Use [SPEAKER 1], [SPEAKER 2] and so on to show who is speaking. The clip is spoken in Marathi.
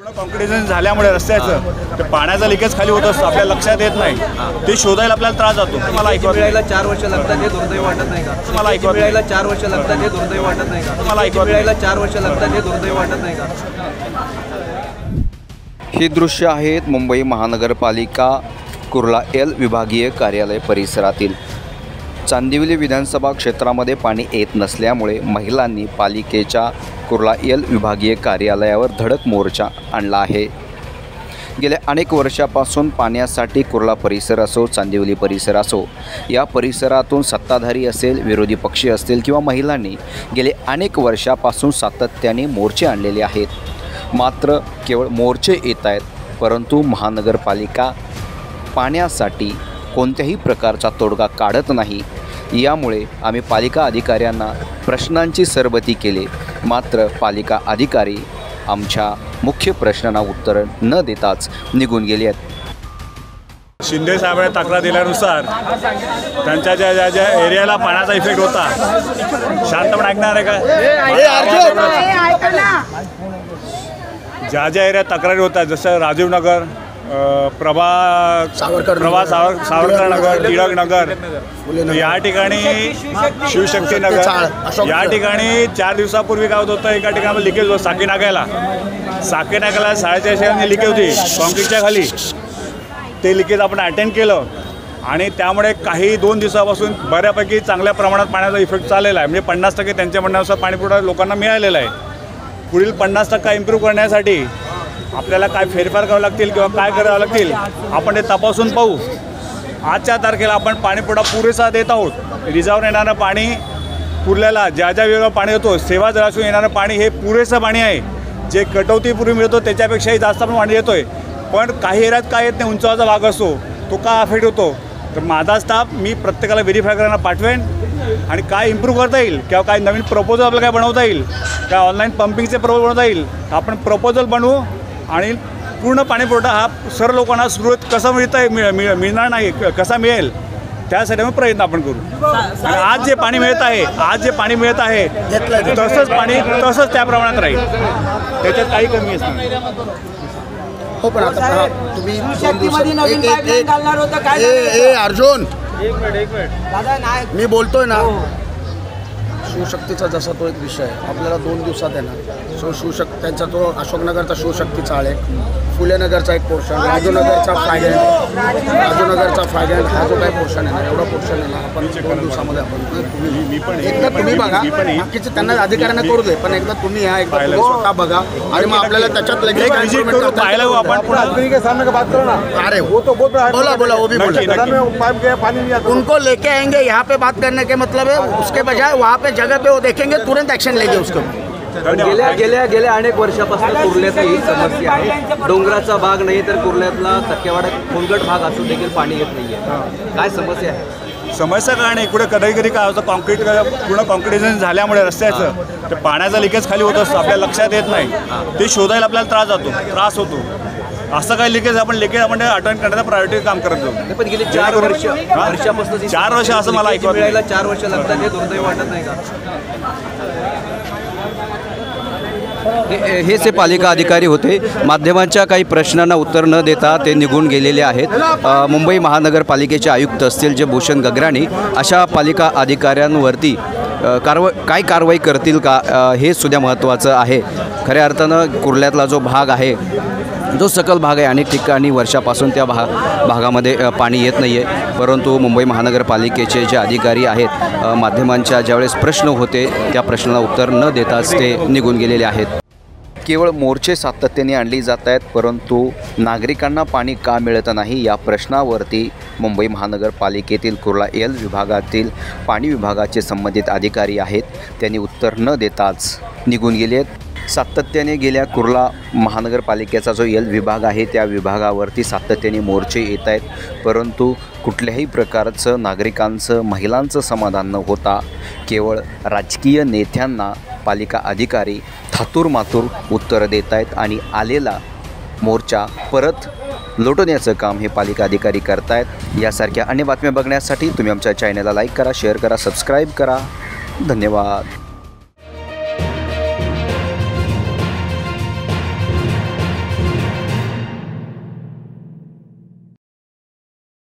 [SPEAKER 1] पूर्ण कॉन्क्रिटेशन झाल्यामुळे रस्त्याचं ते पाण्याचा लिकेज खाली होत असतो आपल्या लक्षात येत नाही. ते शोधायला आपल्याला त्रास जातो. मला ऐकवत
[SPEAKER 2] मिळायला चार वर्ष लागतात हे दुर्दैव वाटत नाही का?
[SPEAKER 1] मला नाही.
[SPEAKER 2] मिळायला चार वर्ष लागतात हे दुर्दैव वाटत नाही का?
[SPEAKER 1] मला नाही.
[SPEAKER 2] मिळायला चार वर्ष लागतात हे दुर्दैव वाटत नाही का?
[SPEAKER 3] ही दृश्य आहेत मुंबई महानगरपालिका कुर्ला एल विभागीय कार्यालय परिसरातील. चांदिवली विधानसभा क्षेत्रामध्ये पाणी येत नसल्यामुळे महिलांनी पालिकेच्या कुर्ला एल विभागीय कार्यालयावर धडक मोर्चा आणला आहे. गेल्या अनेक वर्षापासून पाण्यासाठी कुर्ला परिसर असो चांदिवली परिसर असो या परिसरातून सत्ताधारी असेल विरोधी पक्षी असतील किंवा महिलांनी गेले अनेक वर्षापासून सातत्याने मोर्चे आणलेले आहेत. मात्र केवळ मोर्चे येत आहेत परंतु महानगरपालिका पाण्यासाठी कोणत्याही प्रकारचा तोडगा काढत नाही यामुळे आम्ही पालिका अधिकाऱ्यांना प्रश्नांची सरबती केली. मात्र पालिका अधिकारी आमच्या मुख्य प्रश्नांना उत्तरं न देताच निघून गेले आहेत.
[SPEAKER 1] शिंदे साहेबांनी तक्रार दिल्यानुसार त्यांच्या ज्या ज्या ज्या एरियाला पाण्याचा इफेक्ट होता. शांतपणे ऐकणार आहे का? ज्या ज्या एरियात तक्रारी होतात जसं राजीव नगर अ, प्रभा
[SPEAKER 4] सावरकर
[SPEAKER 1] प्रभा सावर सावरकर नगर टिळक नगर. या ठिकाणी शिवशक्ती नगर. या. ठिकाणी चार दिवसापूर्वी काय होत होतं? एका ठिकाणी लिकेज होतं साकी नाक्याला साकी नाक्याला साडेचारशे लिकेज होती कॉन्क्रीटच्या खाली. ते लिकेज आपण अटेंड केलं. आणि त्यामुळे काही दोन दिवसापासून बऱ्यापैकी चांगल्या प्रमाणात पाण्याचा इफेक्ट चाललेला आहे. म्हणजे पन्नास टक्के त्यांच्या म्हणण्यानुसार पाणीपुरवठा लोकांना मिळालेला आहे. पुढील पन्नास टक्का इम्प्रूव्ह करण्यासाठी आपल्याला काय फेरफार करावं लागतील किंवा काय करावं लागतील आपण ते तपासून पाहू. आजच्या तारखेला आपण पाणीपुरवठा पुरेसा देत आहोत. रिझर्व येणारं पाणी पुरल्याला ज्या ज्या वेळेला पाणी येतो सेवा जळासून येणारं पाणी हे पुरेसं पाणी आहे. जे कटौतीपूर्वी मिळतो त्याच्यापेक्षाही जास्त आपण पाणी येतो आहे पण काही एरियात काय येत नाही उंचावाचा भाग असतो तो का अफेक्ट होतो? तर माझा स्टाफ मी प्रत्येकाला व्हेरीफाय करायला पाठवेन आणि काय इम्प्रूव्ह करता येईल किंवा काय नवीन प्रपोजल आपल्याला काय बनवता येईल काय ऑनलाईन पंपिंगचे प्रपोजल बनवता येईल आपण प्रपोजल बनवू. आणि पूर्ण पाणीपुरवठा हा सर्व लोकांना सुरळीत कसा मिळता मिळ- मिळ- मिळणार नाही क- कसा मिळेल त्यासाठी मग प्रयत्न आपण करू. आज जे पाणी मिळत आहे आज जे पाणी मिळत आहे तसंच पाणी तसंच त्या प्रमाणात राहील. त्याच्यात काही कमी असणार
[SPEAKER 4] हो पण आता तुम्ही अर्जुन!
[SPEAKER 5] दादा नाही.
[SPEAKER 4] मी बोलतोय ना शिवशक्तीचा जसा तो एक विषय आहे आपल्याला दोन दिवसात आहे ना सो शिवशक्ती त्यांचा तो अशोकनगरचा शिवशक्तीचा आळ आहे फुलेनगरचा एक पोर्शन राजूनगरचा फ्रॅगेंट राजूनगरचा फ्रॅगेंट हा जो काही पोर्शन आहे ना एवढा पोर्शन आहे ना आपण दोन दिवसामध्ये आपण तुम्ही
[SPEAKER 1] मी पण
[SPEAKER 4] एकदा तुम्ही बघा. बाकीचे त्यांना अधिकाऱ्यांना करू दे पण एकदा तुम्ही या एकदा तुम्ही स्वतः बघा. आणि मग आपल्याला त्याच्यात लगेच
[SPEAKER 1] एक.
[SPEAKER 4] अरे वो तो बोला बोला वो भी बोला.
[SPEAKER 1] नक्की.
[SPEAKER 4] उनको लेके आएँगे यहाँ पे बात करने के मतलब है उसके बजाय वहाँ पे जगह पे वो देखेंगे तुरंत एक्शन लेंगे उसके। ऊपर
[SPEAKER 2] गेल्या गेल्या गेल्या अनेक वर्षापासून कुर्ल्यात ही समस्या आहे. डोंगराचा भाग नाही तर कुर्ल्यातला टक्केवाडा खोलगट भाग असून देखील पाणी येत नाहीये. काय समस्या आहे?
[SPEAKER 1] समस्या काय नाही. इकडे कधी कधी काय होतं कॉन्क्रीट पूर्ण कॉन्क्रिटेशन झाल्यामुळे रस्त्याचं ते पाण्याचा लिकेज खाली होत असतो आपल्या लक्षात येत नाही. ते शोधायला आपल्याला त्रास जातो त्रास होतो. असं काही लिकेज आपण लिकेज आपण अटेंड करण्याचा प्रायोरिटी काम करत जाऊ.
[SPEAKER 2] पण गेली चार वर्ष? वर्षापासून
[SPEAKER 1] चार वर्ष असं मला नाही.
[SPEAKER 2] मिळायला चार वर्ष लागतात हे दुर्दैव वाटत नाही का?
[SPEAKER 3] हे- जे पालिका अधिकारी होते माध्यमांच्या काही प्रश्नांना उत्तर न देता ते निघून गेलेले आहेत. मुंबई महानगरपालिकेचे आयुक्त असतील जे भूषण गगराणी अशा पालिका अधिकाऱ्यांवरती कारव काय कारवाई करतील का हे सुद्धा महत्त्वाचं आहे. खऱ्या अर्थानं कुर्ल्यातला जो भाग आहे जो सकल भाग आहे अनेक ठिकाणी वर्षापासून त्या भा भागामध्ये पाणी येत नाही आहे परंतु मुंबई महानगरपालिकेचे जे अधिकारी आहेत माध्यमांच्या ज्यावेळेस प्रश्न होते त्या प्रश्नाला उत्तर न देताच ते निघून गेलेले आहेत. केवळ मोर्चे सातत्याने आणली जात आहेत परंतु नागरिकांना पाणी का मिळत नाही या प्रश्नावरती मुंबई महानगरपालिकेतील कुर्ला एल विभागातील पाणी विभागाचे संबंधित अधिकारी आहेत. त्यांनी उत्तर न देताच निघून गेले आहेत. सातत्याने गेल्या कुर्ला महानगरपालिकेचा जो यल विभाग आहे त्या विभागावरती सातत्याने मोर्चे येत आहेत. परंतु कुठल्याही प्रकारचं नागरिकांचं महिलांचं समाधान न होता केवळ राजकीय नेत्यांना पालिका अधिकारी थातूर मातूर उत्तरं देत आहेत आणि आलेला मोर्चा परत लोटवण्याचं काम हे पालिका अधिकारी करतायत यासारख्या अन्य बातम्या बघण्यासाठी तुम्ही आमच्या चॅनलला लाईक करा शेअर करा सबस्क्राईब करा. धन्यवाद.